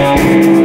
Música